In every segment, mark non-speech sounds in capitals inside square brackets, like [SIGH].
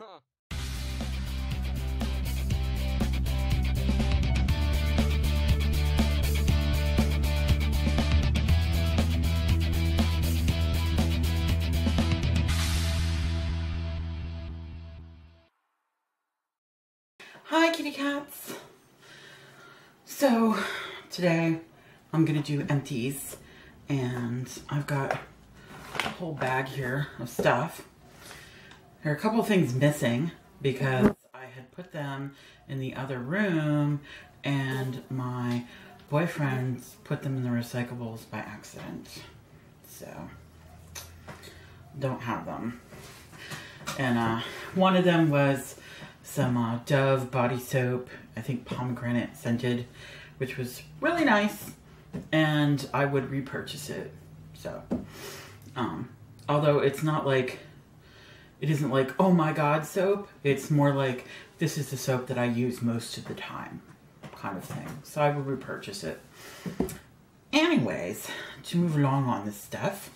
Hi kitty cats. So today I'm gonna do empties and I've got a whole bag here of stuff. There are a couple things missing because I had put them in the other room and my boyfriend put them in the recyclables by accident. So don't have them. And uh, one of them was some uh, Dove body soap, I think pomegranate scented, which was really nice, and I would repurchase it. So, um, although it's not like, it isn't like, oh my god soap, it's more like, this is the soap that I use most of the time, kind of thing. So I would repurchase it. Anyways, to move along on this stuff,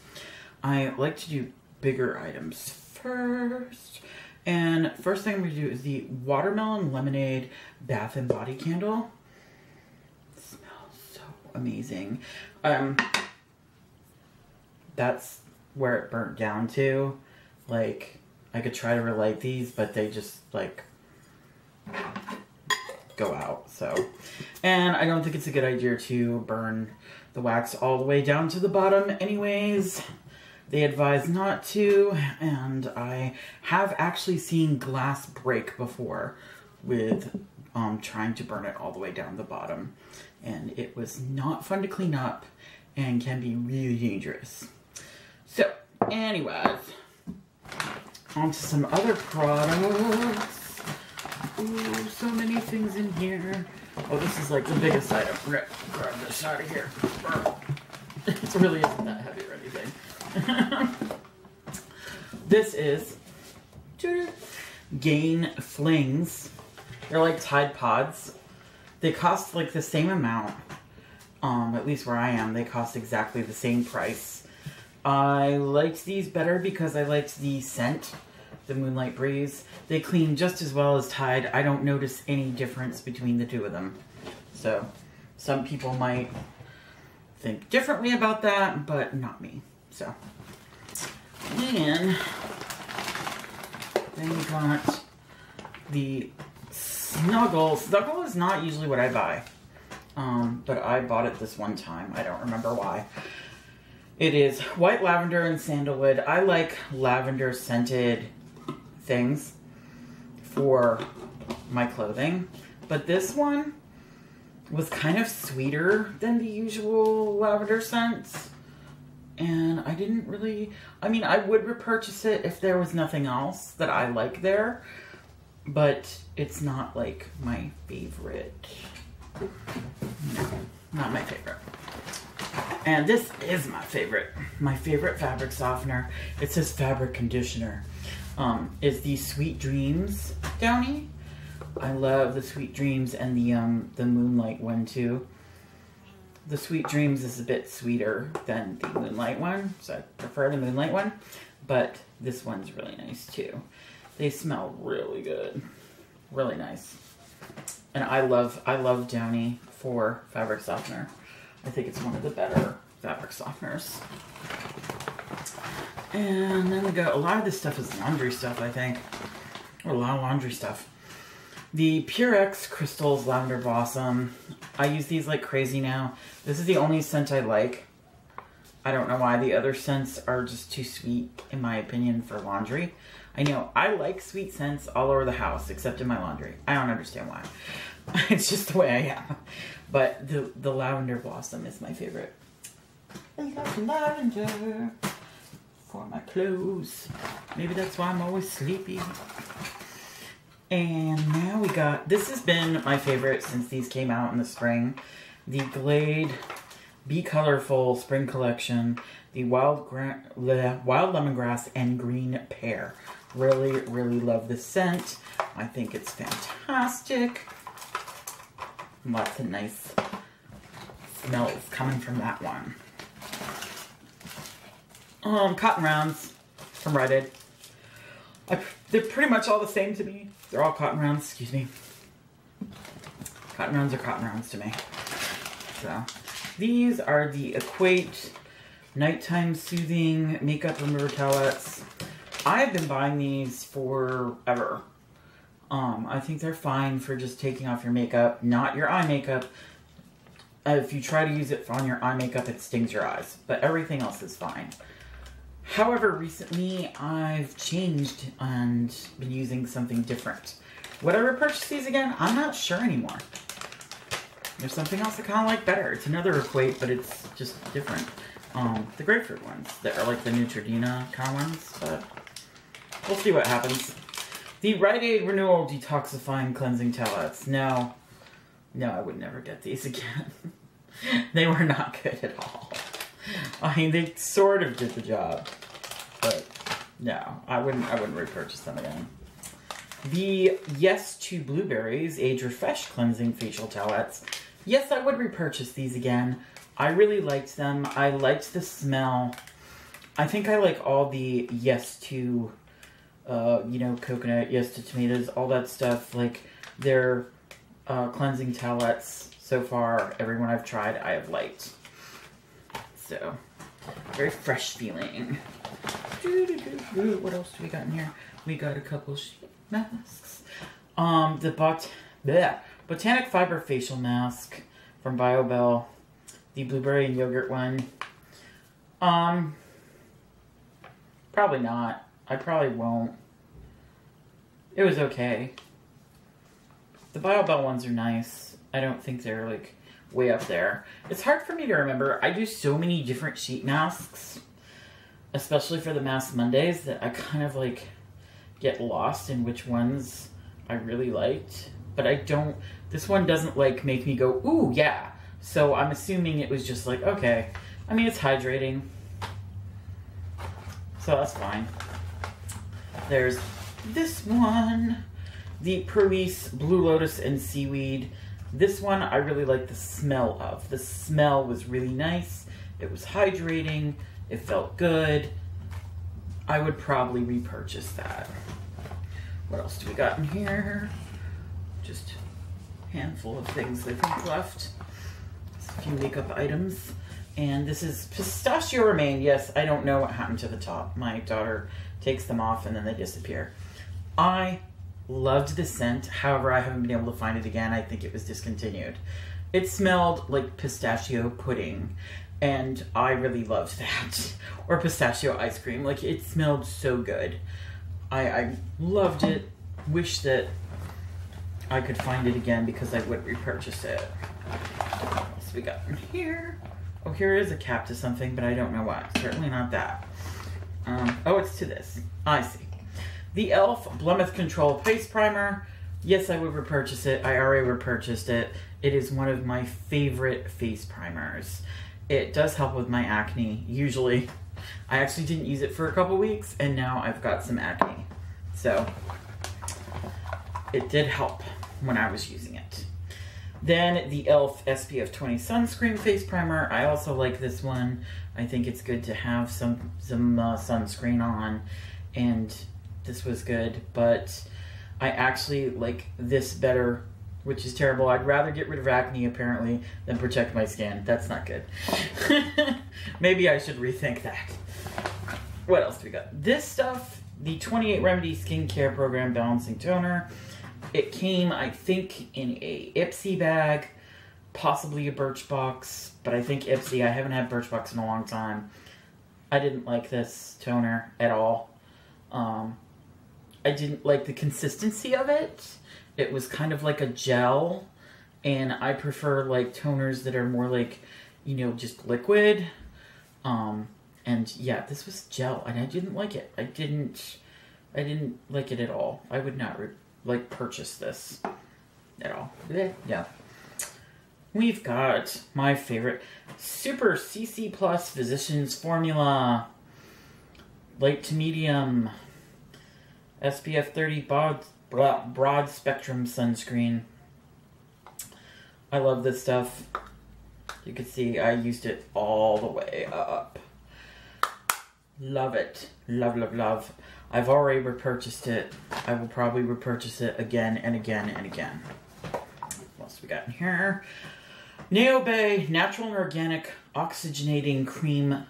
I like to do bigger items first. And first thing I'm gonna do is the watermelon lemonade bath and body candle. It smells so amazing. Um, that's where it burnt down to. Like, I could try to relight these, but they just like go out. So, and I don't think it's a good idea to burn the wax all the way down to the bottom, anyways. They advise not to, and I have actually seen glass break before with um, trying to burn it all the way down the bottom. And it was not fun to clean up and can be really dangerous. So, anyways, on to some other products. Ooh, so many things in here. Oh, this is like the biggest item. Gonna grab this out of here. [LAUGHS] It really isn't that heavy or anything. [LAUGHS] this is Gain Flings. They're like Tide Pods. They cost like the same amount. Um, at least where I am, they cost exactly the same price. I liked these better because I liked the scent, the Moonlight Breeze. They clean just as well as Tide. I don't notice any difference between the two of them. So, some people might think differently about that, but not me. So, and then we got the Snuggle. Snuggle is not usually what I buy, um, but I bought it this one time. I don't remember why. It is white lavender and sandalwood. I like lavender scented things for my clothing, but this one was kind of sweeter than the usual lavender scents. And I didn't really, I mean, I would repurchase it if there was nothing else that I like there, but it's not like my favorite. No, not my favorite. And this is my favorite. My favorite fabric softener. It says fabric conditioner. Um, is the Sweet Dreams Downy. I love the Sweet Dreams and the um the Moonlight one too. The Sweet Dreams is a bit sweeter than the Moonlight one, so I prefer the Moonlight one. But this one's really nice too. They smell really good, really nice. And I love I love Downy for fabric softener. I think it's one of the better fabric softeners. And then we got a lot of this stuff is laundry stuff, I think. Or a lot of laundry stuff. The Purex Crystals Lavender Blossom. I use these like crazy now. This is the only scent I like. I don't know why the other scents are just too sweet, in my opinion, for laundry. I know I like sweet scents all over the house, except in my laundry. I don't understand why. [LAUGHS] it's just the way I am. But the, the Lavender Blossom is my favorite. I love lavender for my clothes. Maybe that's why I'm always sleepy. And now we got, this has been my favorite since these came out in the spring. The Glade Be Colorful Spring Collection. The Wild, Gra Le Wild Lemongrass and Green Pear. Really, really love this scent. I think it's fantastic. Lots of nice smells coming from that one. Um, Cotton Rounds from Rite. I, they're pretty much all the same to me. They're all cotton rounds, excuse me. Cotton rounds are cotton rounds to me. So, these are the Equate Nighttime Soothing Makeup Remover Towelettes. I've been buying these forever. Um, I think they're fine for just taking off your makeup, not your eye makeup. Uh, if you try to use it on your eye makeup, it stings your eyes, but everything else is fine. However, recently I've changed and been using something different. Would I repurchase these again? I'm not sure anymore. There's something else I kind of like better. It's another Equate, but it's just different. Um, the grapefruit ones that are like the Neutrogena kind of ones, but we'll see what happens. The Rite Aid Renewal Detoxifying Cleansing Towelettes. No, no, I would never get these again. [LAUGHS] they were not good at all. I mean, they sort of did the job, but no, I wouldn't. I wouldn't repurchase them again. The Yes to Blueberries Age Refresh Cleansing Facial Towelettes. Yes, I would repurchase these again. I really liked them. I liked the smell. I think I like all the Yes to, uh, you know, coconut, Yes to tomatoes, all that stuff. Like their uh, cleansing towelettes so far, everyone I've tried, I have liked. So, very fresh feeling. What else do we got in here? We got a couple sheet masks. Um, the bot bleh, Botanic Fiber Facial Mask from BioBell. The blueberry and yogurt one. Um, probably not. I probably won't. It was okay. The BioBell ones are nice. I don't think they're like way up there. It's hard for me to remember. I do so many different sheet masks, especially for the Mask Mondays, that I kind of like get lost in which ones I really liked. But I don't. This one doesn't like make me go, ooh, yeah. So I'm assuming it was just like, okay. I mean, it's hydrating. So that's fine. There's this one. The Purlisse Blue Lotus and Seaweed. This one I really like the smell of. The smell was really nice. It was hydrating. It felt good. I would probably repurchase that. What else do we got in here? Just a handful of things I think left. Just a few makeup items. And this is Pistachio Remain. Yes, I don't know what happened to the top. My daughter takes them off and then they disappear. I loved the scent. However, I haven't been able to find it again. I think it was discontinued. It smelled like pistachio pudding, and I really loved [LAUGHS] that. or pistachio ice cream. Like, it smelled so good. I, I loved it. Wish that I could find it again because I would repurchase it. What else we got in here? Oh, here is a cap to something, but I don't know what. Certainly not that. Um, oh, it's to this. I see. The e.l.f. Blemish Control Face Primer. Yes, I would repurchase it. I already repurchased it. It is one of my favorite face primers. It does help with my acne, usually. I actually didn't use it for a couple weeks, and now I've got some acne. So, it did help when I was using it. Then the e.l.f. SPF 20 Sunscreen Face Primer. I also like this one. I think it's good to have some, some uh, sunscreen on. And this was good, but I actually like this better, which is terrible. I'd rather get rid of acne, apparently, than protect my skin. That's not good. [LAUGHS] Maybe I should rethink that. What else do we got? This stuff, the 28 Remedy Skincare Program Balancing Toner. It came, I think, in a Ipsy bag, possibly a Birchbox, but I think Ipsy. I haven't had Birchbox in a long time. I didn't like this toner at all. Um, I didn't like the consistency of it. It was kind of like a gel, and I prefer like toners that are more like, you know, just liquid. Um, and yeah, this was gel, and I didn't like it. I didn't, I didn't like it at all. I would not like purchase this at all. Yeah. We've got my favorite Super CC Plus Physicians Formula. Light to medium. SPF 30 broad, broad spectrum sunscreen. I love this stuff. You can see I used it all the way up. Love it. Love, love, love. I've already repurchased it. I will probably repurchase it again and again and again. What else we got in here? Neobay Natural and Organic Oxygenating Cream.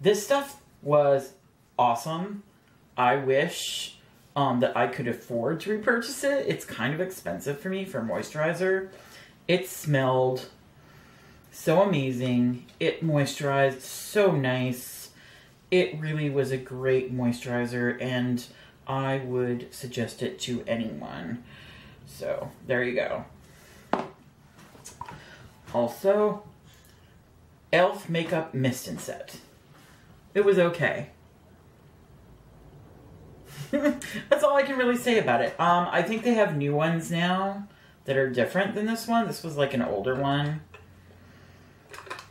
This stuff was awesome. I wish um, that I could afford to repurchase it. It's kind of expensive for me for moisturizer. It smelled so amazing. It moisturized so nice. It really was a great moisturizer, and I would suggest it to anyone. So, there you go. Also, e.l.f. Makeup Mist and Set. It was okay. [LAUGHS] That's all I can really say about it. Um, I think they have new ones now that are different than this one. This was like an older one.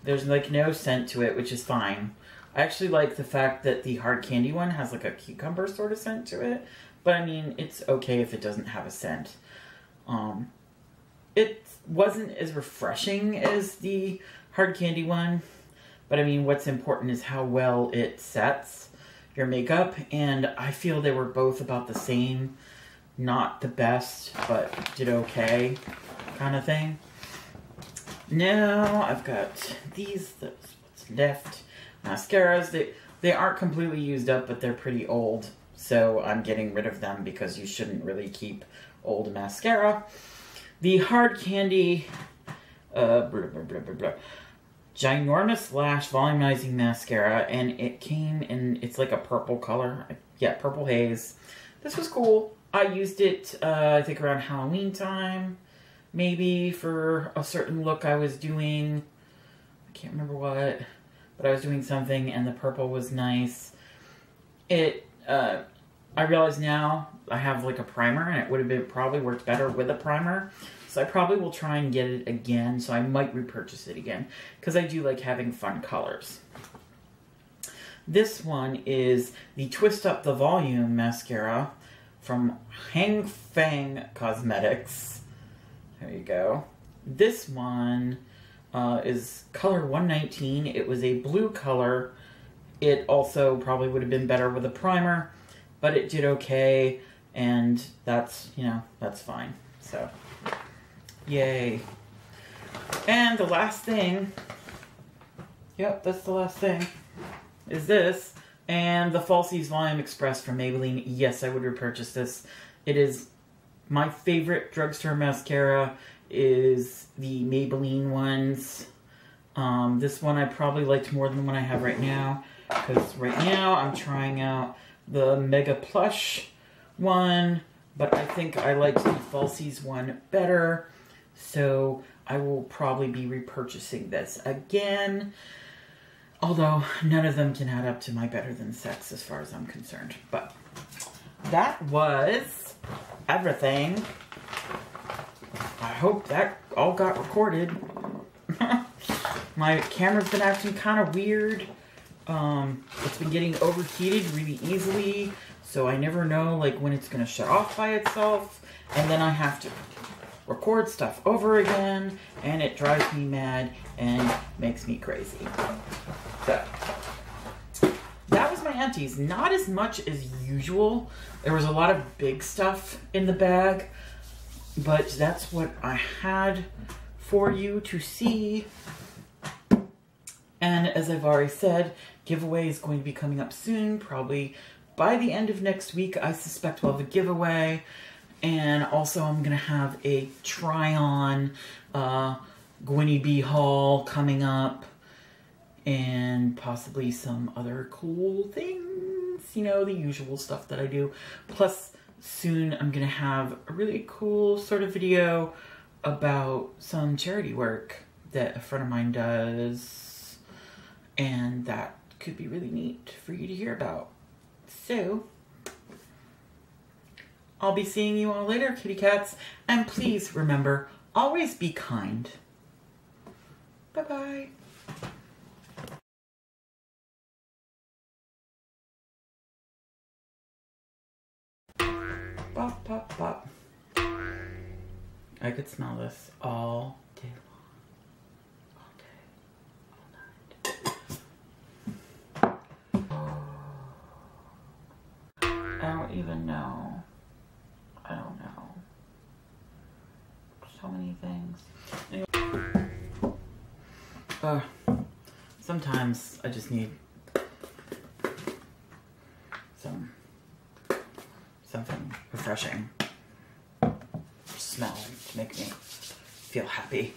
There's like no scent to it, which is fine. I actually like the fact that the hard candy one has like a cucumber sort of scent to it. But I mean, it's okay if it doesn't have a scent. Um, it wasn't as refreshing as the hard candy one. But I mean, what's important is how well it sets your makeup. And I feel they were both about the same. Not the best, but did okay kind of thing. Now I've got these, that's what's left. Mascaras, they, they aren't completely used up, but they're pretty old. So I'm getting rid of them because you shouldn't really keep old mascara. The Hard Candy uh, blah, blah, blah, blah, blah. Ginormous Lash Volumizing Mascara, and it came in, it's like a purple color. Yeah, purple haze. This was cool. I used it, uh, I think, around Halloween time maybe for a certain look I was doing. I can't remember what, but I was doing something and the purple was nice. It, uh, I realize now I have like a primer and it would have been probably worked better with a primer. So I probably will try and get it again. So I might repurchase it again because I do like having fun colors. This one is the Twist Up the Volume mascara from Hang Fang Cosmetics. There you go. This one uh, is color 119. It was a blue color. It also probably would have been better with a primer, but it did okay, and that's, you know, that's fine. So, yay. And the last thing, yep, that's the last thing, is this. And the Falsies Volume Express from Maybelline. Yes, I would repurchase this. It is my favorite drugstore mascara is the Maybelline ones. Um, this one I probably liked more than the one I have right now. Because right now I'm trying out the Mega Plush one. But I think I like the Falsies one better. So I will probably be repurchasing this again. Although none of them can add up to my better than sex as far as I'm concerned. But that was everything. I hope that all got recorded. [LAUGHS] My camera's been acting kind of weird. Um, it's been getting overheated really easily, so I never know like when it's gonna shut off by itself, and then I have to record stuff over again, and it drives me mad and makes me crazy. So, that was my empties. Not as much as usual. There was a lot of big stuff in the bag, but that's what I had for you to see. And as I've already said, giveaway is going to be coming up soon, probably by the end of next week. I suspect we'll have a giveaway. And also I'm going to have a try-on uh, Gwynnie Bee haul coming up. And possibly some other cool things you know, the usual stuff that I do. Plus, soon I'm going to have a really cool sort of video about some charity work that a friend of mine does. And that could be really neat for you to hear about. So, I'll be seeing you all later, kitty cats. And please remember, always be kind. Bye-bye. Bop, bop, bop. I could smell this all Night. don't even know. I don't know. So many things. Uh, sometimes I just need some something refreshing smell to make me feel happy.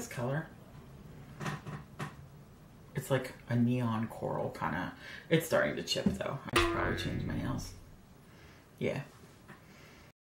This color? It's like a neon coral kind of. It's starting to chip though. I should probably change my nails. Yeah.